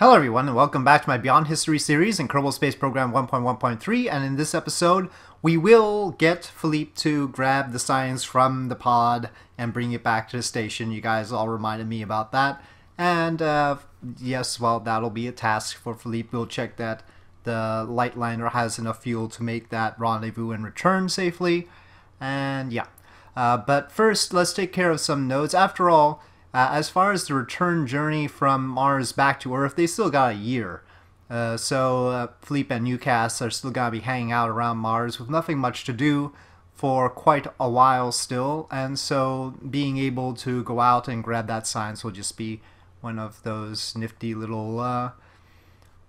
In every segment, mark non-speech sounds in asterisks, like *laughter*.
Hello everyone and welcome back to my Beyond History series in Kerbal Space Program 1.1.3 and in this episode we will get Philippe to grab the science from the pod and bring it back to the station. You guys all reminded me about that and uh, yes, well that'll be a task for Philippe. We'll check that the Lightlander has enough fuel to make that rendezvous and return safely and yeah. Uh, but first let's take care of some nodes. After all, uh, as far as the return journey from Mars back to Earth, they still got a year. Uh, so uh, and Newcast are still going to be hanging out around Mars with nothing much to do for quite a while still. And so being able to go out and grab that science will just be one of those nifty little uh,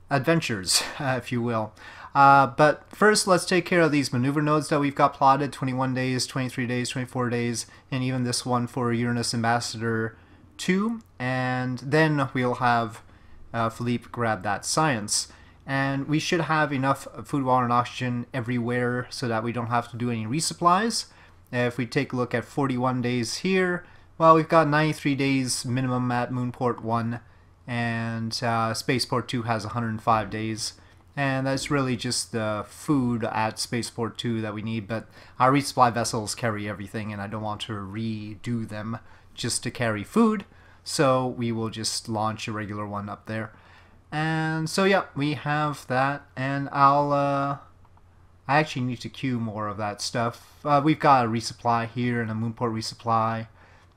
adventures, *laughs* if you will. Uh, but first, let's take care of these maneuver nodes that we've got plotted 21 days, 23 days, 24 days, and even this one for Uranus Ambassador two, and then we'll have uh, Philippe grab that science. And we should have enough food, water, and oxygen everywhere so that we don't have to do any resupplies. If we take a look at 41 days here, well, we've got 93 days minimum at Moonport 1, and uh, Spaceport 2 has 105 days. And that's really just the food at Spaceport 2 that we need, but our resupply vessels carry everything, and I don't want to redo them just to carry food. So we will just launch a regular one up there. And so yeah, we have that. And I'll, uh, I actually need to queue more of that stuff. Uh, we've got a resupply here and a moonport resupply.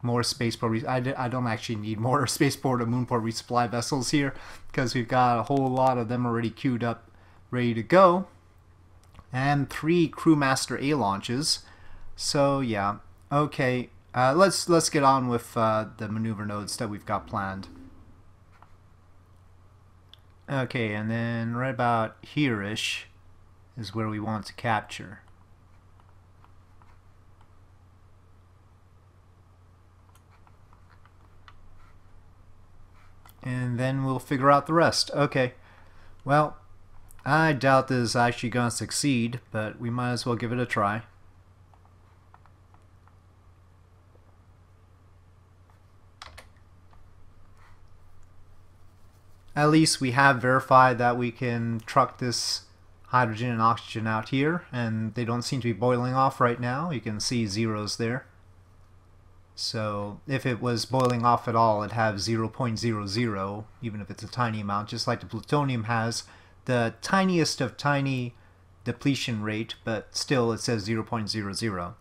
More spaceport. Re I, I don't actually need more *laughs* spaceport or moonport resupply vessels here because we've got a whole lot of them already queued up, ready to go. And three Crewmaster A launches. So yeah, okay. Uh, let's let's get on with uh, the maneuver nodes that we've got planned. Okay, and then right about here-ish is where we want to capture. And then we'll figure out the rest. Okay, well, I doubt this is actually going to succeed, but we might as well give it a try. at least we have verified that we can truck this hydrogen and oxygen out here and they don't seem to be boiling off right now you can see zeros there so if it was boiling off at all it'd have 0.00 even if it's a tiny amount just like the plutonium has. The tiniest of tiny depletion rate but still it says 0.00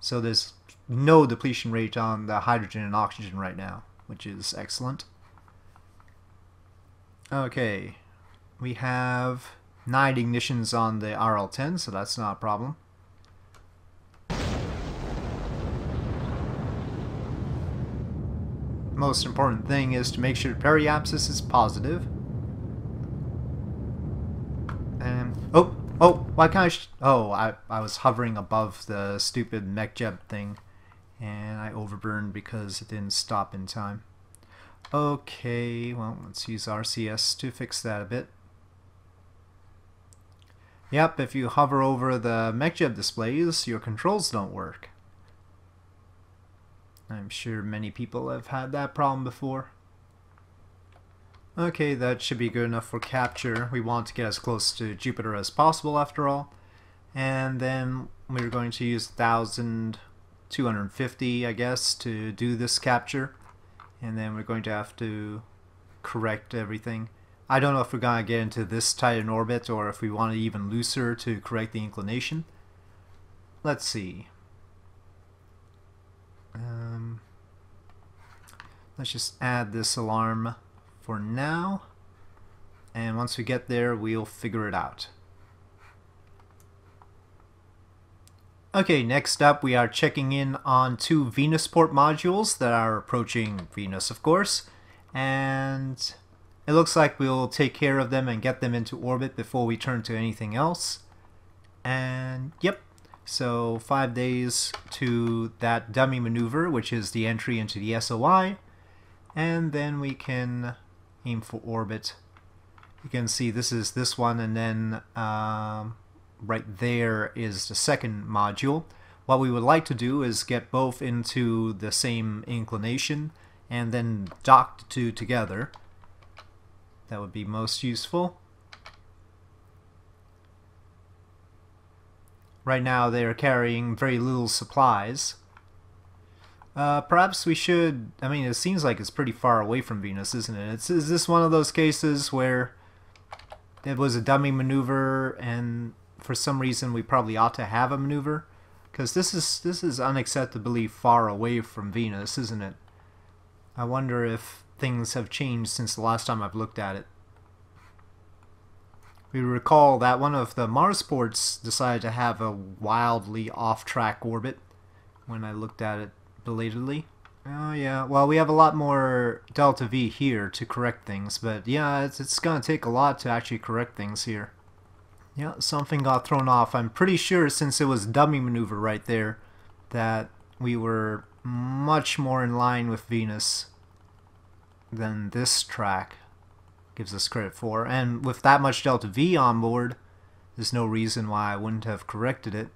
so there's no depletion rate on the hydrogen and oxygen right now which is excellent. Okay, we have nine ignitions on the RL-10, so that's not a problem. Most important thing is to make sure periapsis is positive. And, oh, oh, why can't I, oh, I, I was hovering above the stupid Mech MechJeb thing, and I overburned because it didn't stop in time. Okay, well, let's use RCS to fix that a bit. Yep, if you hover over the Mech MechJeb displays, your controls don't work. I'm sure many people have had that problem before. Okay, that should be good enough for capture. We want to get as close to Jupiter as possible after all. And then we're going to use 1250, I guess, to do this capture and then we're going to have to correct everything. I don't know if we're going to get into this tight an orbit or if we want it even looser to correct the inclination. Let's see. Let's just add this alarm for now. And once we get there, we'll figure it out. Okay, next up we are checking in on two Venusport modules that are approaching Venus, of course. And it looks like we'll take care of them and get them into orbit before we turn to anything else. And yep, so five days to that dummy maneuver, which is the entry into the SOI. And then we can aim for orbit. You can see this is this one and then um, right there is the second module. What we would like to do is get both into the same inclination and then dock the two together. that would be most useful. Right now they are carrying very little supplies. Uh, perhaps we should, I mean it seems like it's pretty far away from Venus, isn't it? It's, is this one of those cases where it was a dummy maneuver and for some reason we probably ought to have a maneuver? Because this is, this is unacceptably far away from Venus, isn't it? I wonder if things have changed since the last time I've looked at it. We recall that one of the Marsports decided to have a wildly off-track orbit when I looked at it belatedly. Oh yeah, well we have a lot more delta V here to correct things, but yeah, it's, it's gonna take a lot to actually correct things here. Yeah, something got thrown off. I'm pretty sure since it was dummy maneuver right there, that we were much more in line with Venus than this track gives us credit for. And with that much delta V on board, there's no reason why I wouldn't have corrected it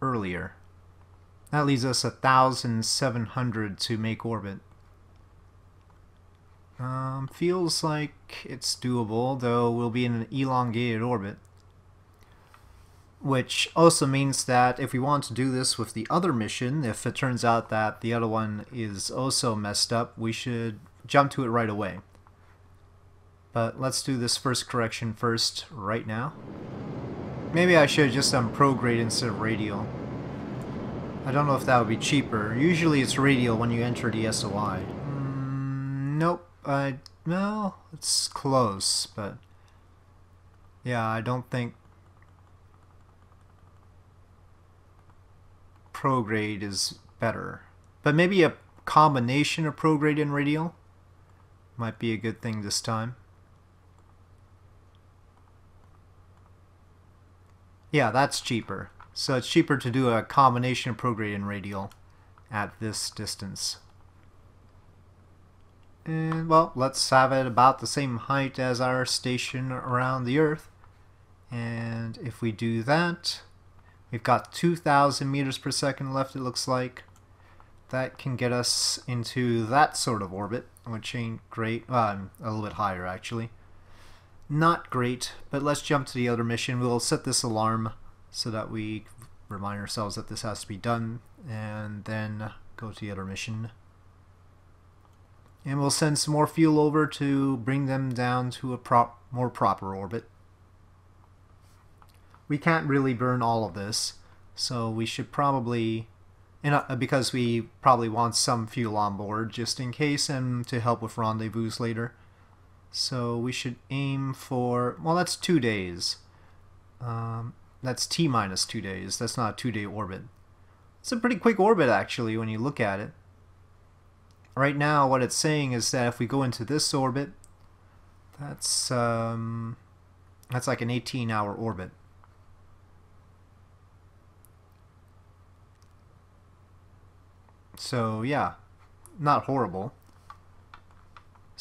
earlier. That leaves us 1,700 to make orbit. Um, feels like it's doable, though we'll be in an elongated orbit. Which also means that if we want to do this with the other mission, if it turns out that the other one is also messed up, we should jump to it right away. But let's do this first correction first, right now. Maybe I should just done prograde instead of radial. I don't know if that would be cheaper. Usually it's radial when you enter the SOI. Mm, nope. I, well, it's close, but... Yeah, I don't think... Prograde is better. But maybe a combination of prograde and radial might be a good thing this time. Yeah, that's cheaper. So it's cheaper to do a combination of prograde and radial at this distance. And, well, let's have it about the same height as our station around the Earth. And if we do that, we've got 2,000 meters per second left, it looks like. That can get us into that sort of orbit, which ain't great. Well, a little bit higher, actually. Not great, but let's jump to the other mission. We'll set this alarm so that we remind ourselves that this has to be done, and then go to the other mission. And we'll send some more fuel over to bring them down to a prop more proper orbit. We can't really burn all of this, so we should probably, uh, because we probably want some fuel on board just in case and to help with rendezvous later. So we should aim for, well, that's two days. Um, that's t minus two days. That's not a two-day orbit. It's a pretty quick orbit, actually, when you look at it. Right now, what it's saying is that if we go into this orbit, that's um, that's like an 18-hour orbit. So yeah, not horrible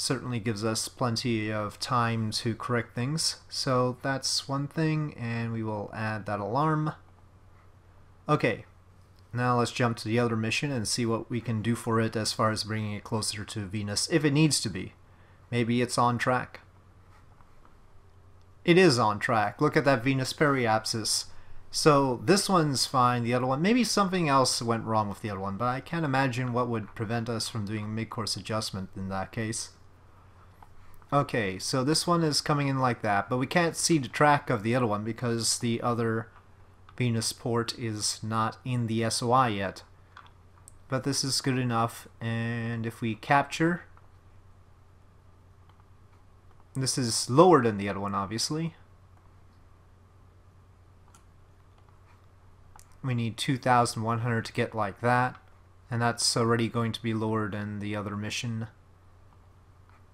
certainly gives us plenty of time to correct things. So that's one thing, and we will add that alarm. Okay, now let's jump to the other mission and see what we can do for it as far as bringing it closer to Venus, if it needs to be. Maybe it's on track. It is on track. Look at that Venus periapsis. So this one's fine, the other one, maybe something else went wrong with the other one, but I can't imagine what would prevent us from doing mid-course adjustment in that case. Okay, so this one is coming in like that, but we can't see the track of the other one because the other Venus port is not in the SOI yet. But this is good enough, and if we capture, this is lower than the other one, obviously. We need 2,100 to get like that, and that's already going to be lower than the other mission.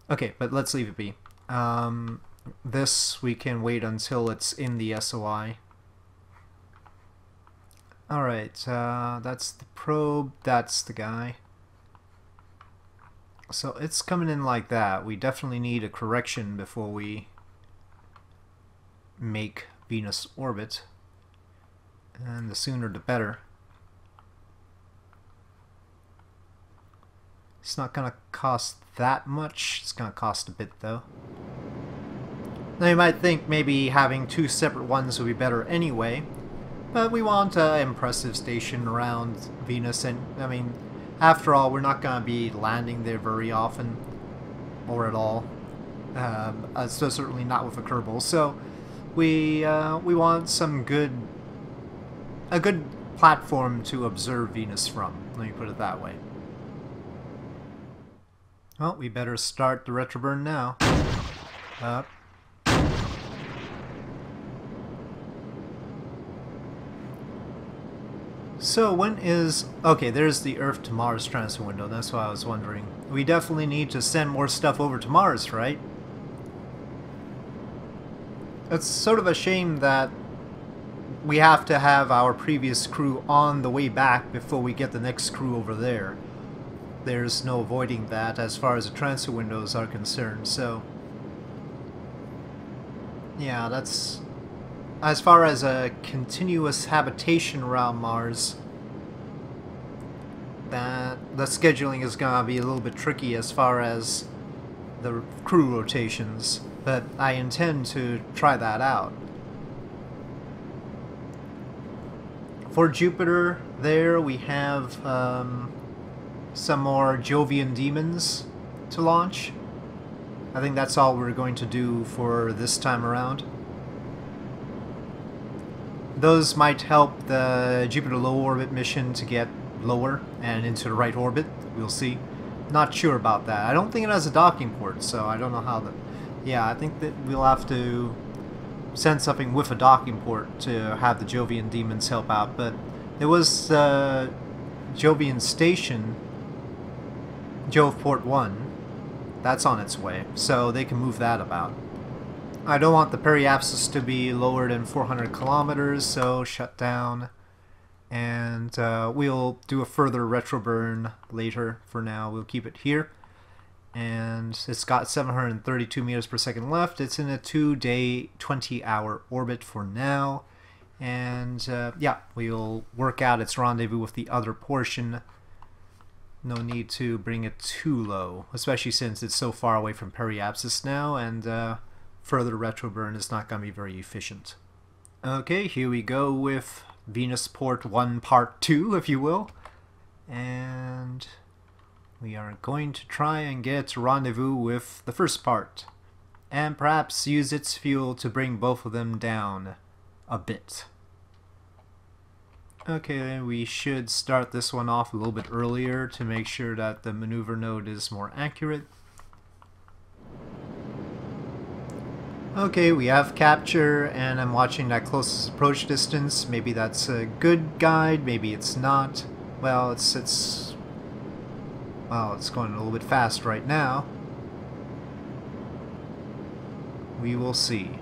Okay, but let's leave it be. Um, this we can wait until it's in the SOI. Alright, uh, that's the probe, that's the guy. So it's coming in like that. We definitely need a correction before we make Venus orbit. And the sooner the better. It's not going to cost that much. It's going to cost a bit though. Now you might think maybe having two separate ones would be better anyway, but we want an impressive station around Venus, and I mean, after all, we're not going to be landing there very often, or at all. Um, uh, so certainly not with a Kerbal. So we uh, we want some good a good platform to observe Venus from. Let me put it that way. Well, we better start the retroburn now. So when is... Okay, there's the Earth to Mars transfer window. That's what I was wondering. We definitely need to send more stuff over to Mars, right? It's sort of a shame that we have to have our previous crew on the way back before we get the next crew over there. There's no avoiding that as far as the transfer windows are concerned, so... Yeah, that's as far as a continuous habitation around Mars, that the scheduling is gonna be a little bit tricky as far as the crew rotations, but I intend to try that out. For Jupiter, there we have um, some more Jovian demons to launch. I think that's all we're going to do for this time around those might help the Jupiter low orbit mission to get lower and into the right orbit. We'll see. Not sure about that. I don't think it has a docking port, so I don't know how that... Yeah, I think that we'll have to send something with a docking port to have the Jovian demons help out, but there was uh, Jovian Station, Jove Port 1, that's on its way, so they can move that about. I don't want the periapsis to be lower than 400 kilometers, so shut down. And uh, we'll do a further retroburn later. For now, we'll keep it here. And it's got 732 meters per second left. It's in a two-day, 20-hour orbit for now. And uh, yeah, we'll work out its rendezvous with the other portion. No need to bring it too low, especially since it's so far away from periapsis now. And uh, further retroburn is not going to be very efficient. Okay, here we go with Venus Port 1 Part 2, if you will. And we are going to try and get rendezvous with the first part. And perhaps use its fuel to bring both of them down a bit. Okay, we should start this one off a little bit earlier to make sure that the maneuver node is more accurate. Okay, we have capture, and I'm watching that closest approach distance. Maybe that's a good guide, maybe it's not. Well, it's, it's... Well, it's going a little bit fast right now. We will see.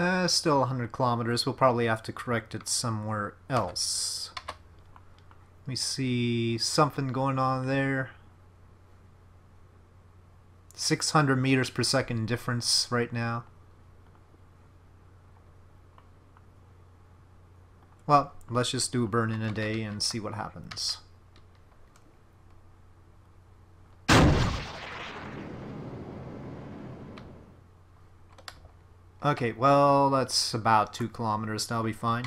Uh, still 100 kilometers. We'll probably have to correct it somewhere else. We see something going on there. 600 meters per second difference right now. Well, let's just do burn in a day and see what happens. Okay, well, that's about two kilometers. That'll be fine.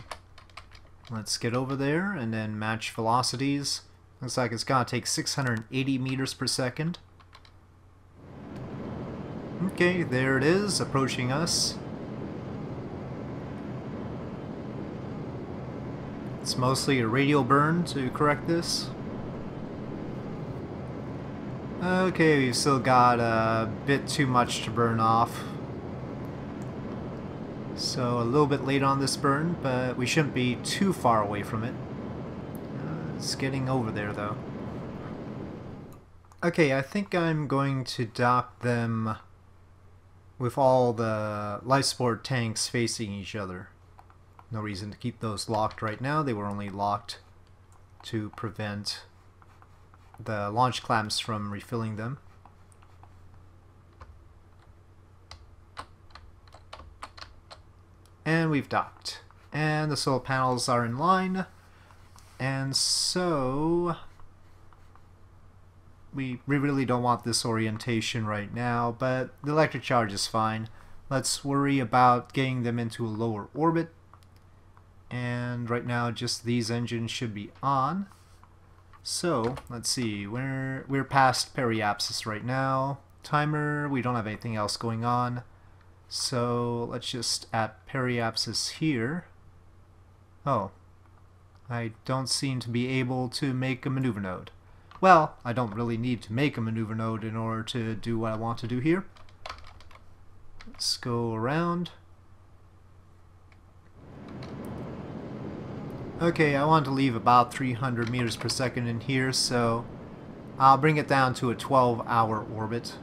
Let's get over there and then match velocities. Looks like it's gonna take 680 meters per second. Okay, there it is, approaching us. It's mostly a radial burn to correct this. Okay, we've still got a bit too much to burn off. So a little bit late on this burn, but we shouldn't be too far away from it. Uh, it's getting over there though. Okay, I think I'm going to dock them with all the life support tanks facing each other. No reason to keep those locked right now. They were only locked to prevent the launch clamps from refilling them. And we've docked. And the solar panels are in line. And so we, we really don't want this orientation right now, but the electric charge is fine. Let's worry about getting them into a lower orbit. And right now just these engines should be on. So, let's see, we're, we're past periapsis right now. Timer, we don't have anything else going on. So, let's just add periapsis here. Oh, I don't seem to be able to make a maneuver node. Well, I don't really need to make a maneuver node in order to do what I want to do here. Let's go around. Okay, I want to leave about 300 meters per second in here, so I'll bring it down to a 12 hour orbit.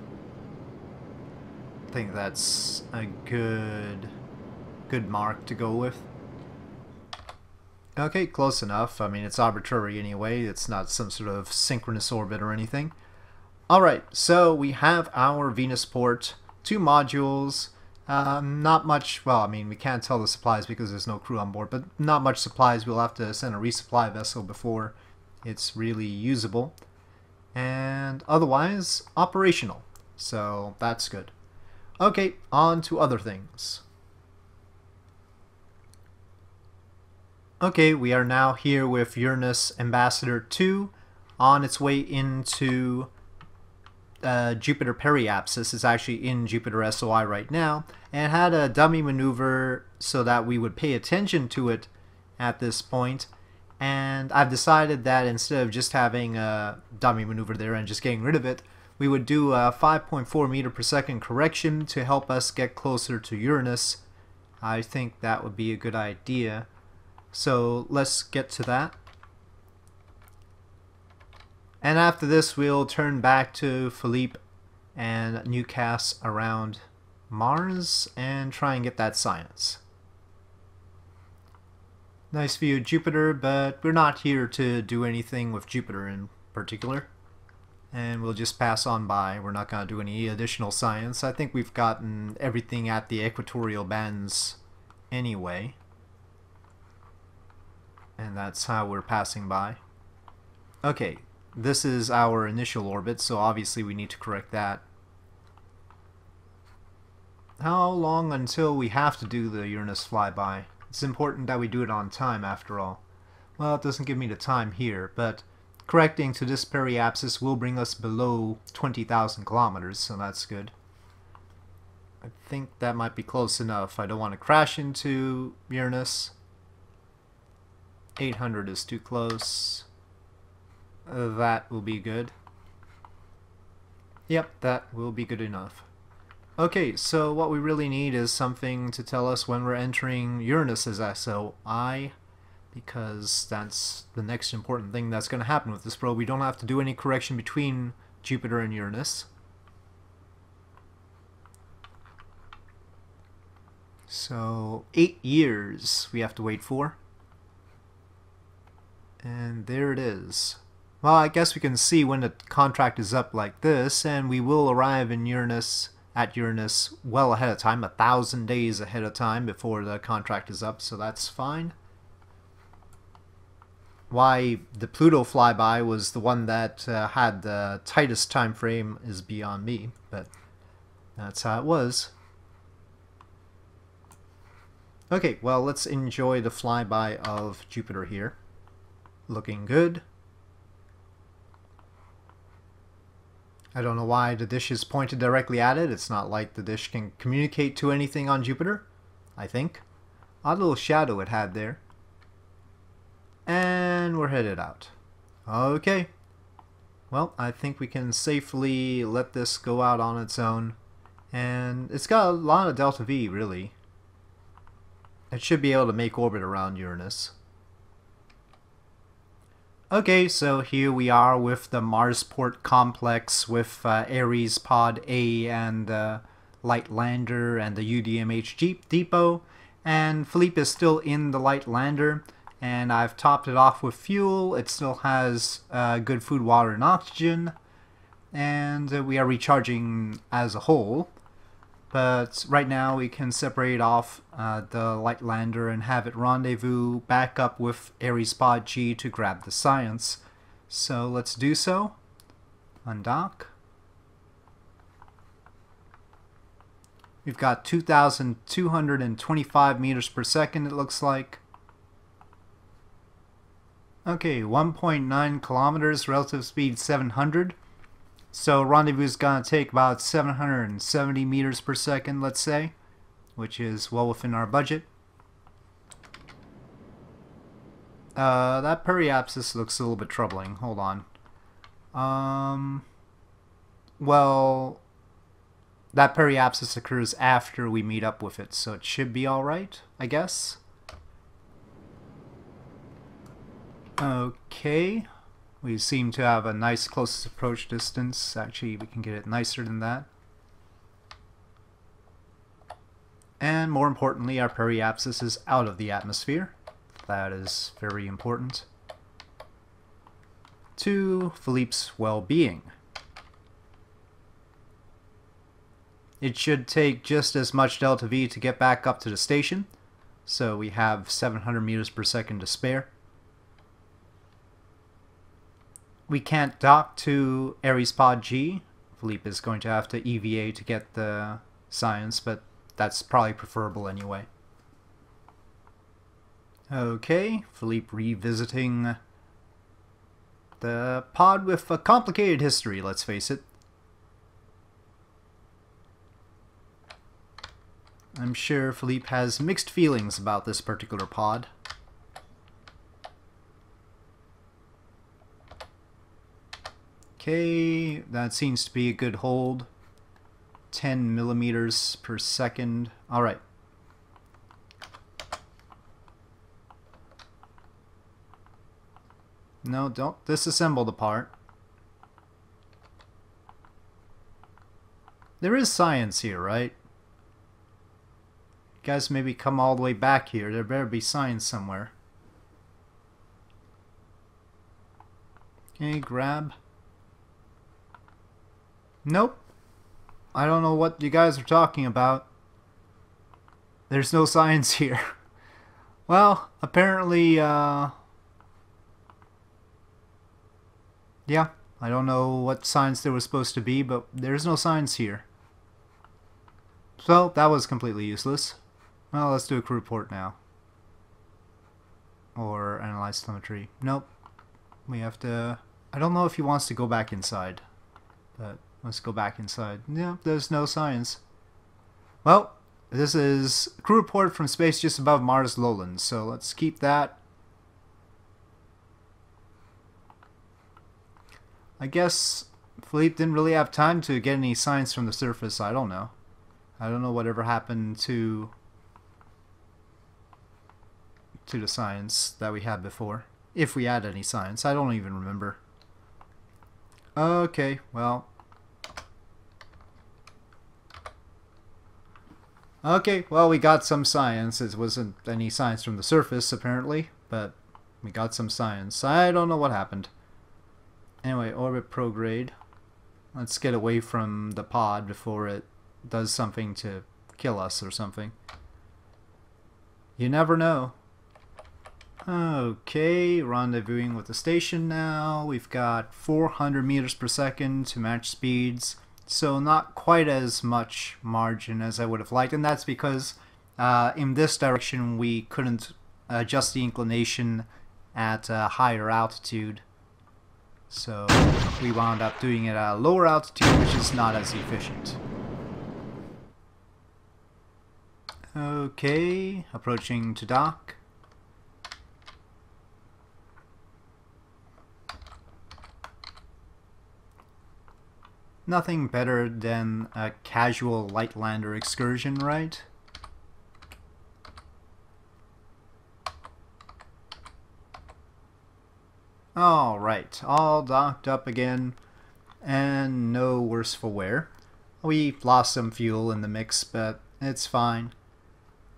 Think that's a good good mark to go with. Okay, close enough. I mean, it's arbitrary anyway. It's not some sort of synchronous orbit or anything. Alright, so we have our Venus port, two modules, um, not much, well, I mean, we can't tell the supplies because there's no crew on board, but not much supplies. We'll have to send a resupply vessel before it's really usable. And otherwise, operational. So that's good. Okay, on to other things. Okay, we are now here with Uranus Ambassador 2 on its way into uh, Jupiter Periapsis is actually in Jupiter SOI right now, and had a dummy maneuver so that we would pay attention to it at this point. And I've decided that instead of just having a dummy maneuver there and just getting rid of it, we would do a 5.4 meter per second correction to help us get closer to Uranus. I think that would be a good idea. So let's get to that. And after this, we'll turn back to Philippe and Newcast around Mars and try and get that science. Nice view of Jupiter, but we're not here to do anything with Jupiter in particular. And we'll just pass on by. We're not going to do any additional science. I think we've gotten everything at the equatorial bands anyway. And that's how we're passing by. Okay, this is our initial orbit, so obviously we need to correct that. How long until we have to do the Uranus flyby? It's important that we do it on time, after all. Well, it doesn't give me the time here, but correcting to this periapsis will bring us below 20,000 kilometers, so that's good. I think that might be close enough. I don't want to crash into Uranus. 800 is too close that will be good. Yep, that will be good enough. Okay, so what we really need is something to tell us when we're entering Uranus's SOI, because that's the next important thing that's going to happen with this probe. We don't have to do any correction between Jupiter and Uranus. So, eight years we have to wait for. And there it is. Well, I guess we can see when the contract is up like this, and we will arrive in Uranus at Uranus well ahead of time, a thousand days ahead of time before the contract is up, so that's fine. Why the Pluto flyby was the one that uh, had the tightest time frame is beyond me, but that's how it was. Okay, well, let's enjoy the flyby of Jupiter here. Looking good. I don't know why the dish is pointed directly at it. It's not like the dish can communicate to anything on Jupiter, I think. Odd little shadow it had there. And we're headed out. Okay. Well, I think we can safely let this go out on its own. And it's got a lot of delta V, really. It should be able to make orbit around Uranus. Okay, so here we are with the Marsport complex with uh, Ares Pod A and the uh, Light Lander and the UDMH Jeep Depot. And Philippe is still in the Light Lander, and I've topped it off with fuel. It still has uh, good food, water, and oxygen. And we are recharging as a whole. But right now we can separate off uh, the light lander and have it rendezvous back up with Ares Pod G to grab the science. So let's do so. Undock. We've got 2,225 meters per second, it looks like. Okay, 1.9 kilometers, relative speed 700. So rendezvous is going to take about 770 meters per second, let's say, which is well within our budget. Uh, that periapsis looks a little bit troubling. Hold on. Um, well, that periapsis occurs after we meet up with it, so it should be alright, I guess. Okay, we seem to have a nice closest approach distance. Actually, we can get it nicer than that. And more importantly, our periapsis is out of the atmosphere. That is very important to Philippe's well-being. It should take just as much delta V to get back up to the station, so we have 700 meters per second to spare. We can't dock to Ares Pod G. Philippe is going to have to EVA to get the science, but that's probably preferable anyway. Okay, Philippe revisiting the pod with a complicated history, let's face it. I'm sure Philippe has mixed feelings about this particular pod. Okay, that seems to be a good hold. 10 millimeters per second. Alright. No, don't disassemble the part. There is science here, right? guys maybe come all the way back here. There better be science somewhere. Okay, grab. Nope. I don't know what you guys are talking about. There's no *laughs* signs here. well, apparently, uh... Yeah, I don't know what signs there was supposed to be, but there's no signs here. So, that was completely useless. Well, let's do a crew report now. Or analyze telemetry. Nope. We have to... I don't know if he wants to go back inside. But let's go back inside. Yeah, there's no science. Well, this is crew report from space just above Mars lowlands. So let's keep that. I guess Philippe didn't really have time to get any science from the surface. I don't know. I don't know whatever happened to to the science that we had before. If we had any science. I don't even remember. Okay, well. Okay, well we got some science. It wasn't any science from the surface, apparently. But we got some science. I don't know what happened. Anyway, orbit prograde. Let's get away from the pod before it does something to kill us or something. You never know. Okay, rendezvousing with the station now. We've got 400 meters per second to match speeds, so not quite as much margin as I would have liked, and that's because uh, in this direction we couldn't adjust the inclination at a higher altitude. So we wound up doing it at a lower altitude, which is not as efficient. Okay, approaching to dock. Nothing better than a casual Lightlander excursion, right? Alright, all docked up again, and no worse for wear. We lost some fuel in the mix, but it's fine.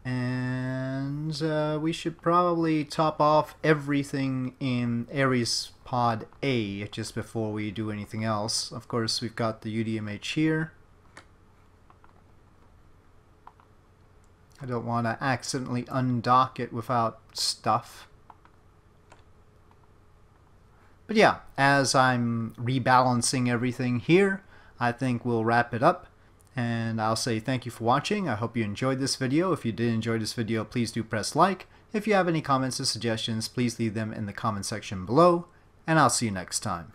And uh, we should probably top off everything in Ares pod A just before we do anything else. Of course, we've got the UDMH here. I don't want to accidentally undock it without stuff. But yeah, as I'm rebalancing everything here, I think we'll wrap it up. And I'll say thank you for watching. I hope you enjoyed this video. If you did enjoy this video, please do press like. If you have any comments or suggestions, please leave them in the comment section below. And I'll see you next time.